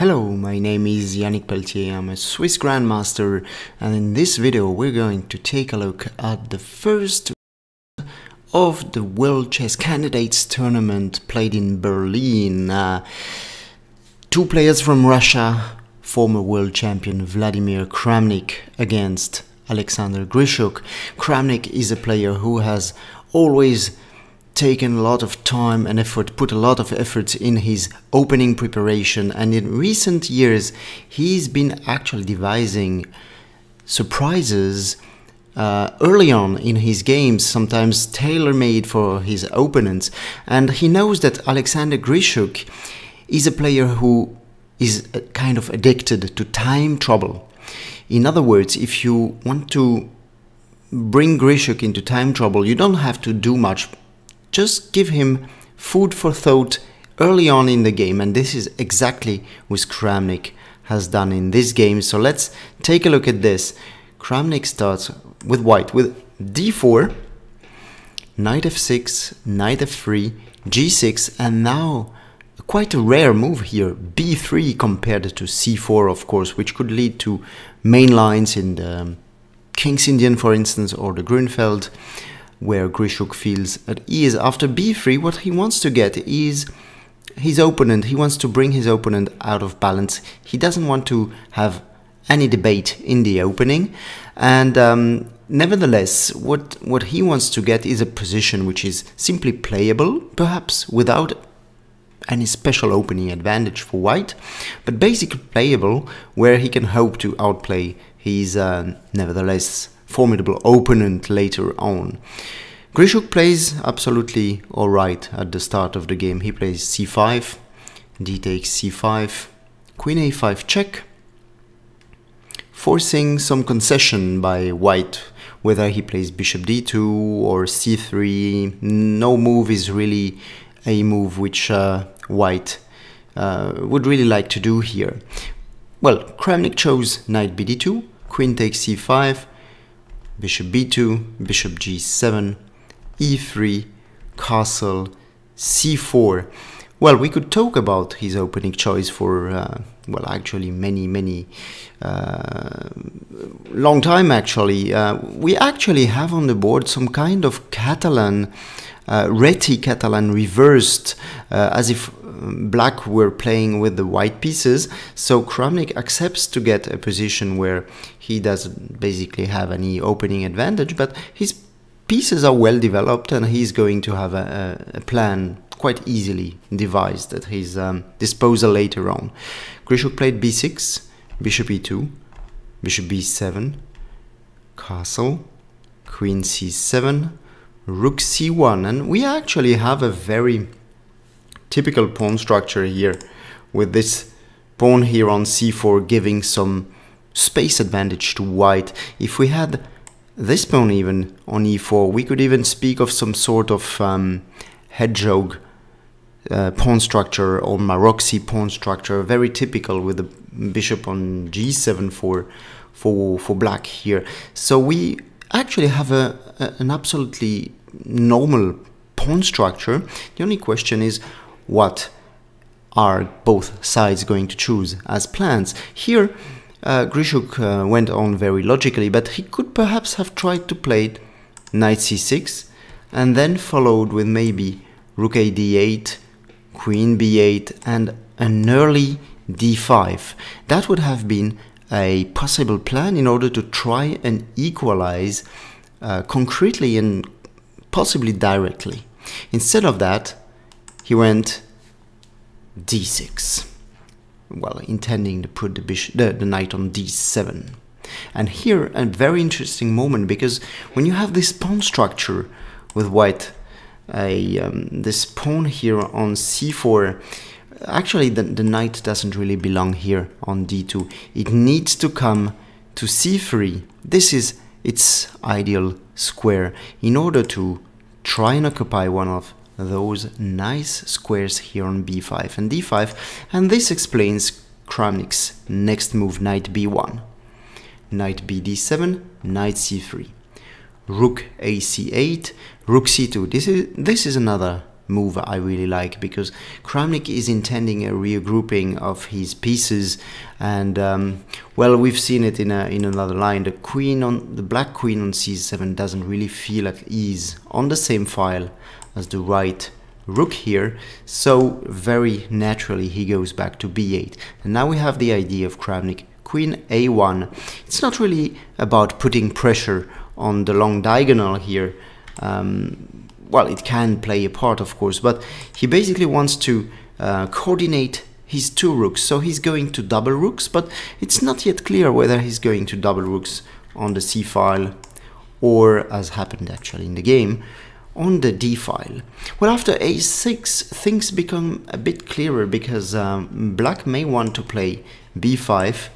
Hello, my name is Yannick Pelletier, I'm a Swiss Grandmaster and in this video we're going to take a look at the first of the World Chess Candidates Tournament played in Berlin. Uh, two players from Russia, former world champion Vladimir Kramnik against Alexander Grischuk. Kramnik is a player who has always taken a lot of time and effort, put a lot of effort in his opening preparation, and in recent years, he's been actually devising surprises uh, early on in his games, sometimes tailor made for his opponents. And he knows that Alexander Grischuk is a player who is uh, kind of addicted to time trouble. In other words, if you want to bring Grischuk into time trouble, you don't have to do much just give him food for thought early on in the game, and this is exactly what Kramnik has done in this game. So let's take a look at this. Kramnik starts with white with d4, knight f6, knight f3, g6, and now quite a rare move here, b3 compared to c4, of course, which could lead to main lines in the King's Indian, for instance, or the Grunfeld where Grischuk feels at ease. After b3, what he wants to get is his opponent. He wants to bring his opponent out of balance. He doesn't want to have any debate in the opening. And um, nevertheless, what, what he wants to get is a position which is simply playable, perhaps without any special opening advantage for white, but basically playable where he can hope to outplay his uh, nevertheless formidable opponent later on. Grischuk plays absolutely alright at the start of the game. He plays c5, d takes c5, queen a5 check, forcing some concession by white, whether he plays bishop d2 or c3. No move is really a move which uh, white uh, would really like to do here. Well, Kramnik chose knight bd2, queen takes c5, bishop b2, bishop g7, e3, castle, c4. Well, we could talk about his opening choice for, uh, well, actually many, many, uh, long time actually. Uh, we actually have on the board some kind of Catalan, uh, Reti Catalan reversed, uh, as if black were playing with the white pieces. So Kramnik accepts to get a position where he doesn't basically have any opening advantage, but his pieces are well developed and he's going to have a, a plan quite easily devised at his um, disposal later on. Grischuk played b6, bishop e2, bishop b7, castle, queen c7, rook c1, and we actually have a very typical pawn structure here with this pawn here on c4 giving some space advantage to white. If we had this pawn even on e4, we could even speak of some sort of um, hedgehog uh, pawn structure or Maroczy pawn structure, very typical with the bishop on g7 for for for black here. So we actually have a, a an absolutely normal pawn structure. The only question is what are both sides going to choose as plans. Here, uh, Grischuk uh, went on very logically, but he could perhaps have tried to play knight c6 and then followed with maybe rook a d8, queen b8 and an early d5. That would have been a possible plan in order to try and equalize uh, concretely and possibly directly. Instead of that, he went d6 well intending to put the, bishop, the, the knight on d7 and here a very interesting moment because when you have this pawn structure with white a um, this pawn here on c4 actually the, the knight doesn't really belong here on d2 it needs to come to c3 this is its ideal square. In order to try and occupy one of those nice squares here on b5 and d5 and this explains Kramnik's next move knight b1 knight b d7 knight c3 rook ac8 rook c2 this is this is another move I really like because Kramnik is intending a regrouping of his pieces and um, well we've seen it in a, in another line. The queen on the black queen on c7 doesn't really feel at ease on the same file as the right rook here. So very naturally he goes back to b8 and now we have the idea of Kramnik queen a1 it's not really about putting pressure on the long diagonal here um, well, it can play a part, of course, but he basically wants to uh, coordinate his two rooks. So he's going to double rooks, but it's not yet clear whether he's going to double rooks on the c file or, as happened actually in the game, on the d file. Well, after a6, things become a bit clearer because um, black may want to play b5,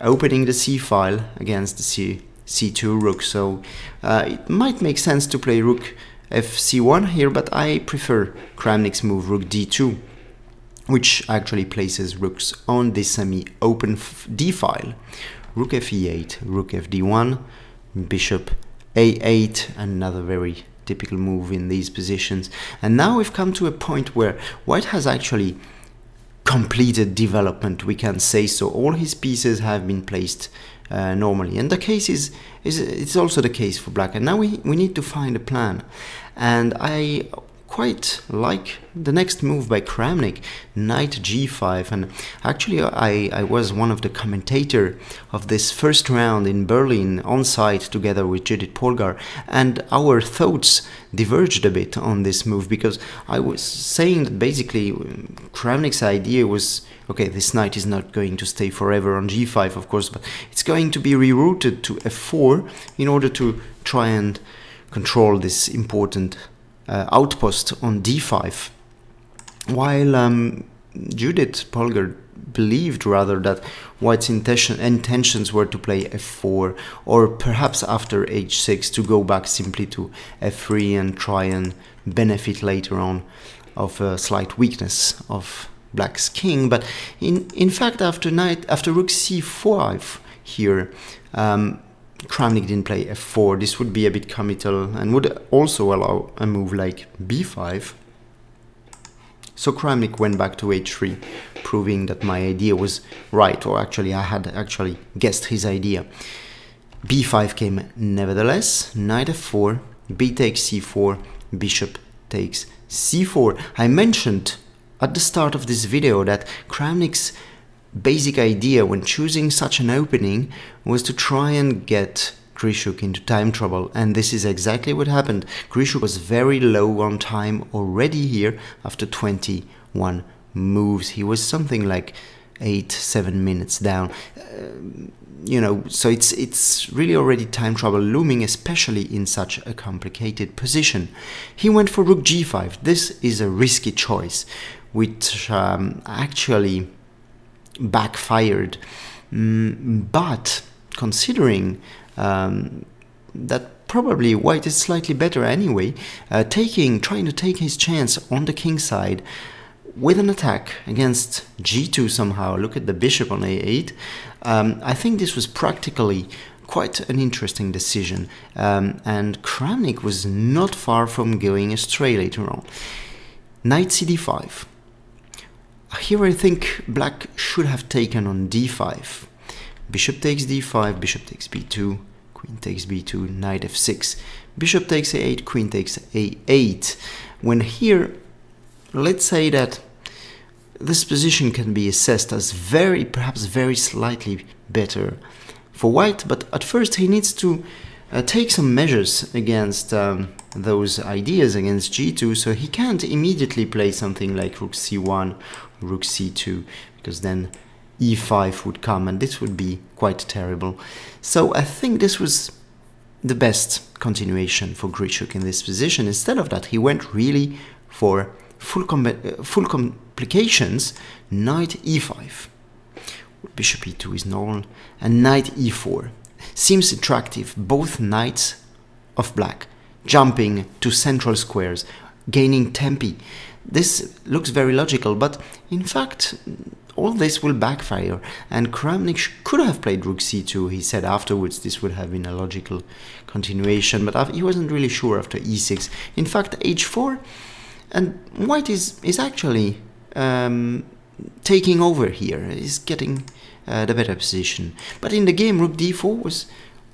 opening the c file against the c c2 rook. So uh, it might make sense to play rook fc1 here, but I prefer Kramnik's move rook d2, which actually places rooks on the semi-open d file. Rook fe8, rook fd1, bishop a8, another very typical move in these positions. And now we've come to a point where white has actually completed development, we can say so. All his pieces have been placed uh, normally. And the case is, is it's also the case for black. And now we, we need to find a plan. And I quite like the next move by Kramnik, knight g5. And actually, I, I was one of the commentator of this first round in Berlin on site together with Judith Polgar. And our thoughts diverged a bit on this move because I was saying that basically um, Kramnik's idea was okay, this knight is not going to stay forever on g5, of course, but it's going to be rerouted to f4 in order to try and control this important uh, outpost on d5. While um, Judith Polgar believed rather that White's intention, intentions were to play f4 or perhaps after h6 to go back simply to f3 and try and benefit later on of a slight weakness of Black's king. But in in fact, after knight after rook c5 here, um, Kramnik didn't play f4. This would be a bit committal and would also allow a move like b5. So Kramnik went back to h3, proving that my idea was right, or actually I had actually guessed his idea. b5 came nevertheless, knight f4, b takes c4, bishop takes c4. I mentioned at the start of this video that Kramnik's basic idea when choosing such an opening was to try and get Grischuk into time trouble and this is exactly what happened. Grischuk was very low on time already here after 21 moves. He was something like 8 7 minutes down. Uh, you know, so it's it's really already time trouble looming especially in such a complicated position. He went for rook g5. This is a risky choice which um, actually backfired. Mm, but considering um, that probably white is slightly better anyway, uh, taking trying to take his chance on the king side with an attack against g2 somehow. Look at the bishop on a8. Um, I think this was practically quite an interesting decision, um, and Kramnik was not far from going astray later on. Knight cd5. Here I think black should have taken on d5. Bishop takes d5, bishop takes b2, queen takes b2, knight f6. Bishop takes a8, queen takes a8. When here, let's say that this position can be assessed as very, perhaps very slightly better for white, but at first he needs to uh, take some measures against um, those ideas against g2 so he can't immediately play something like rook c1 rook c2 because then e5 would come and this would be quite terrible. So i think this was the best continuation for Grischuk in this position. Instead of that he went really for full, com uh, full complications knight e5 bishop e2 is normal and knight e4 seems attractive both knights of black jumping to central squares, gaining tempi. This looks very logical, but in fact, all this will backfire, and Kramnik could have played rook c2. He said afterwards this would have been a logical continuation, but he wasn't really sure after e6. In fact, h4 and white is is actually um, taking over here. Is getting uh, the better position. But in the game, rook d4 was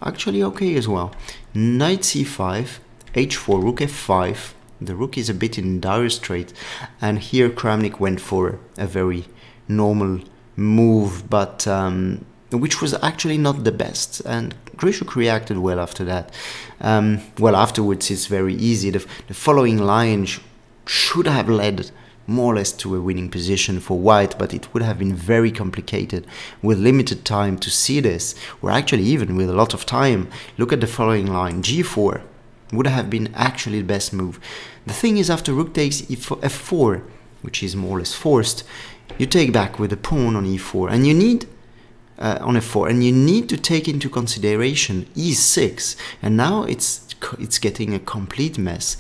actually okay as well. Knight c5, h4, rook f5. The rook is a bit in dire strait, and here Kramnik went for a very normal move, but um, which was actually not the best. And Grischuk reacted well after that. Um, well, afterwards it's very easy. The, the following line sh should have led more or less to a winning position for white, but it would have been very complicated with limited time to see this, or actually even with a lot of time. Look at the following line, g4 would have been actually the best move. The thing is after rook takes f4, which is more or less forced, you take back with the pawn on e4 and you need uh, on f4 and you need to take into consideration e6 and now it's it's getting a complete mess.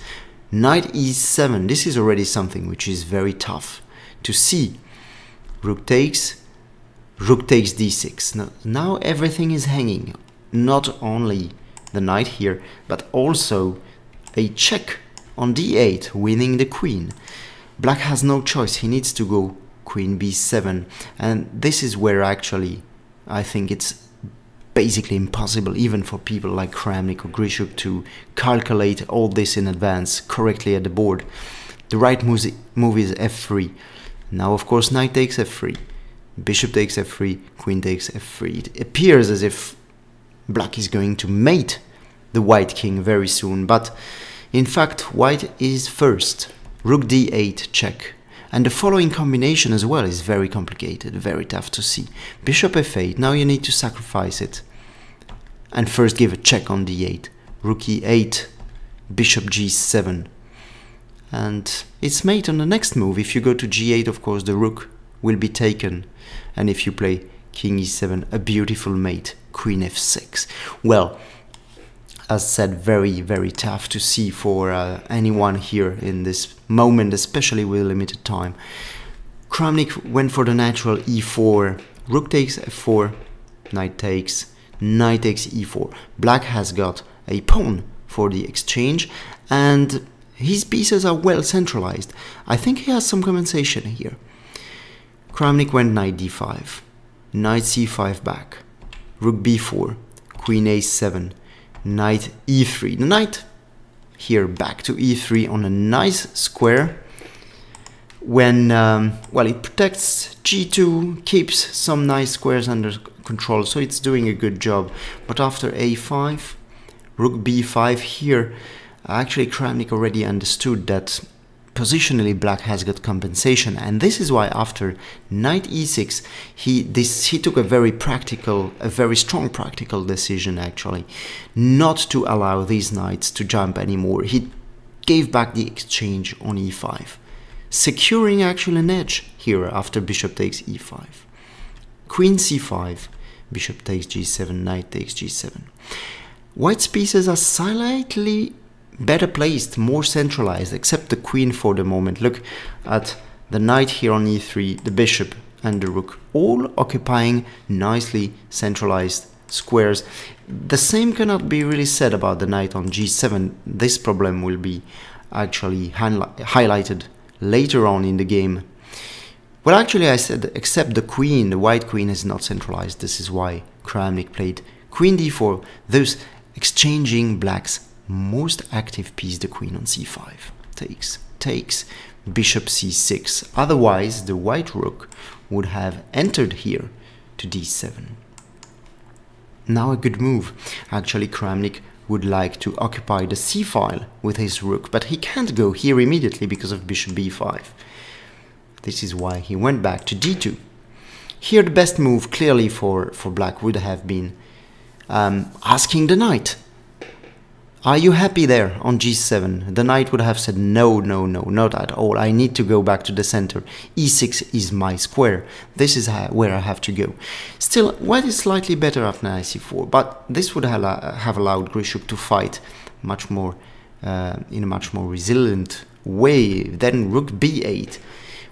Knight e7 this is already something which is very tough to see. Rook takes rook takes d6 now, now everything is hanging not only the knight here but also a check on d8 winning the queen black has no choice he needs to go queen b7 and this is where actually I think it's basically impossible even for people like Kramnik or Grischuk to calculate all this in advance correctly at the board. The right move is f3. Now of course knight takes f3, bishop takes f3, queen takes f3. It appears as if black is going to mate the white king very soon, but in fact white is first. Rook d8 check. And the following combination as well is very complicated, very tough to see. Bishop f8, now you need to sacrifice it. And first give a check on d8. Rook e8, bishop g7. And it's mate on the next move. If you go to g8, of course, the rook will be taken. And if you play king e7, a beautiful mate, queen f6. Well, as said, very, very tough to see for uh, anyone here in this moment, especially with limited time. Kramnik went for the natural e4, rook takes f4, knight takes, knight takes e4. Black has got a pawn for the exchange, and his pieces are well centralized. I think he has some compensation here. Kramnik went knight d5, knight c5 back, rook b4, queen a7, knight e3. The knight here back to e3 on a nice square when, um, well, it protects g2, keeps some nice squares under control, so it's doing a good job. But after a5, rook b5 here, actually Kramnik already understood that positionally black has got compensation. And this is why after knight e6 he this he took a very practical a very strong practical decision actually not to allow these knights to jump anymore. He gave back the exchange on e5 securing actually an edge here after bishop takes e5 queen c5 bishop takes g7 knight takes g7 white's pieces are slightly better placed, more centralized, except the queen for the moment. Look at the knight here on e3, the bishop and the rook, all occupying nicely centralized squares. The same cannot be really said about the knight on g7. This problem will be actually highlighted later on in the game. Well, actually I said except the queen, the white queen is not centralized. This is why Kramnik played queen d4, thus exchanging black's most active piece, the queen on c5. Takes, takes, bishop c6. Otherwise, the white rook would have entered here to d7. Now a good move. Actually, Kramnik would like to occupy the c-file with his rook, but he can't go here immediately because of bishop b5. This is why he went back to d2. Here the best move clearly for, for black would have been um, asking the knight are you happy there on g7? The knight would have said, no, no, no, not at all. I need to go back to the center. e6 is my square. This is where I have to go. Still, white is slightly better after knight c4, but this would have allowed Grischuk to fight much more uh, in a much more resilient way. than rook b8.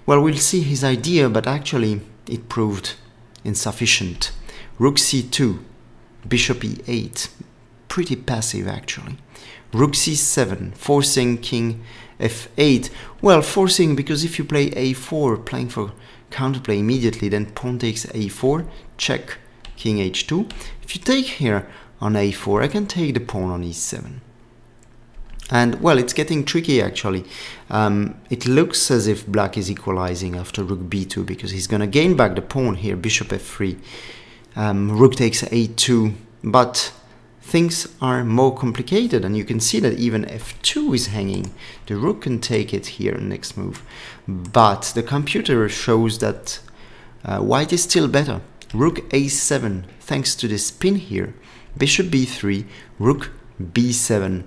Well, we'll see his idea, but actually it proved insufficient. Rook c2, bishop e8, pretty passive actually. Rook c7, forcing king f8. Well, forcing because if you play a4, playing for counterplay immediately, then pawn takes a4, check, king h2. If you take here on a4, I can take the pawn on e7. And well, it's getting tricky actually. Um, it looks as if black is equalizing after rook b2 because he's gonna gain back the pawn here, bishop f3. Um, rook takes a2, but things are more complicated and you can see that even f2 is hanging. The rook can take it here next move. But the computer shows that uh, white is still better. Rook a7, thanks to the spin here. Bishop b3, rook b7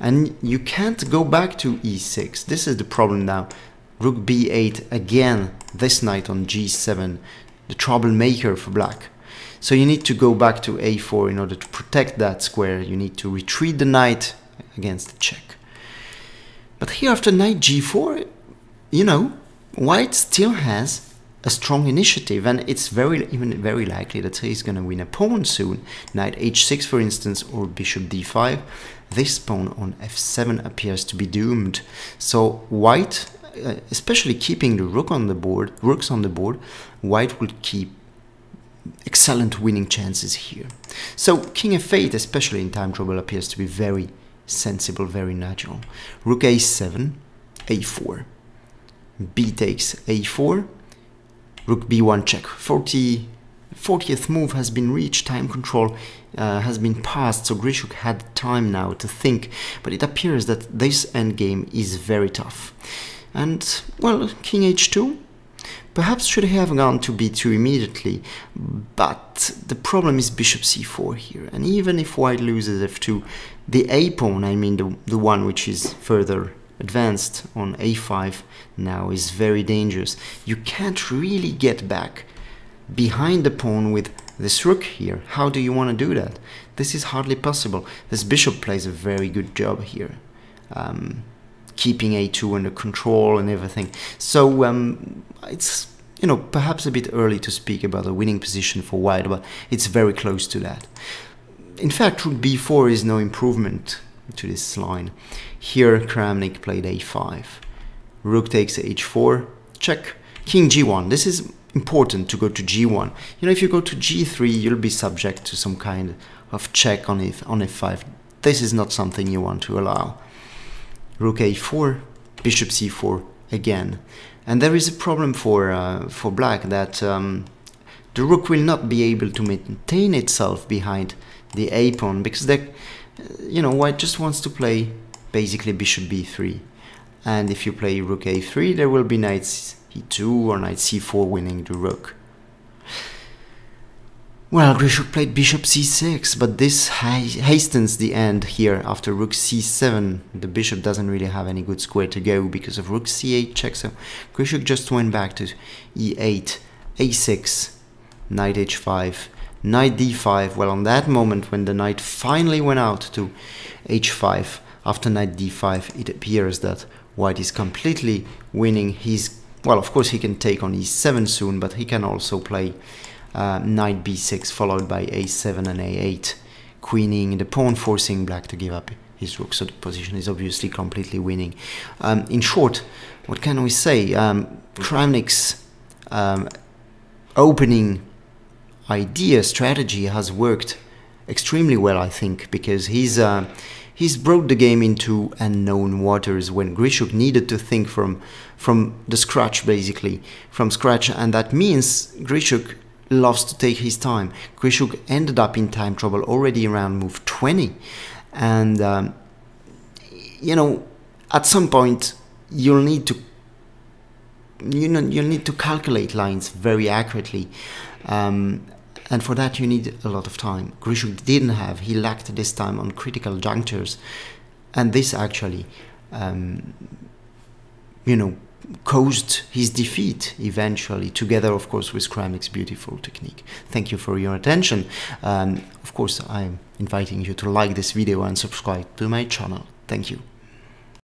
and you can't go back to e6 this is the problem now rook b8 again this knight on g7 the troublemaker for black so you need to go back to a4 in order to protect that square. You need to retreat the knight against the check. But here after knight g4 you know white still has a strong initiative and it's very even very likely that he's going to win a pawn soon. Knight h6 for instance or bishop d5 this pawn on f7 appears to be doomed. So white uh, especially keeping the rook on the board rooks on the board white will keep excellent winning chances here. So king f8 especially in time trouble appears to be very sensible very natural. Rook a7 a4 b takes a4 rook b1 check. 40 40th move has been reached. Time control uh, has been passed. So Grischuk had time now to think but it appears that this endgame is very tough. And well king h2 perhaps should have gone to b2 immediately but the problem is bishop c4 here and even if white loses f2 the a pawn i mean the, the one which is further advanced on a5 now is very dangerous. You can't really get back behind the pawn with this rook here. How do you want to do that? This is hardly possible. This bishop plays a very good job here. Um, keeping a2 under control and everything. So um, it's you know perhaps a bit early to speak about a winning position for white, but it's very close to that. In fact, rook b4 is no improvement to this line. Here Kramnik played a5. Rook takes h4, check. King g1. This is important to go to g1. You know, if you go to g3, you'll be subject to some kind of check on, if, on f5. This is not something you want to allow. Rook a4, bishop c4 again. And there is a problem for, uh, for black that um, the rook will not be able to maintain itself behind the a pawn because they you know, white just wants to play basically bishop b3. And if you play rook a3, there will be knight e2 or knight c4 winning the rook. Well, Grischuk played bishop c6, but this hastens the end here after rook c7. The bishop doesn't really have any good square to go because of rook c8 check, so Grischuk just went back to e8, a6, knight h5, knight d5 well on that moment when the knight finally went out to h5 after knight d5 it appears that white is completely winning he's well of course he can take on e7 soon but he can also play uh, knight b6 followed by a7 and a8 queening the pawn forcing black to give up his rook. So the position is obviously completely winning. Um, in short what can we say? Um, Kramnik's um, opening idea, strategy has worked extremely well, I think, because he's uh, he's brought the game into unknown waters when Grischuk needed to think from from the scratch, basically from scratch, and that means Grischuk loves to take his time. Grischuk ended up in time trouble already around move 20, and um, you know, at some point you'll need to you know you'll need to calculate lines very accurately. Um, and for that you need a lot of time. Grischuk didn't have, he lacked this time on critical junctures, and this actually, um, you know, caused his defeat eventually, together, of course, with Kramnik's beautiful technique. Thank you for your attention. Um, of course, I'm inviting you to like this video and subscribe to my channel. Thank you.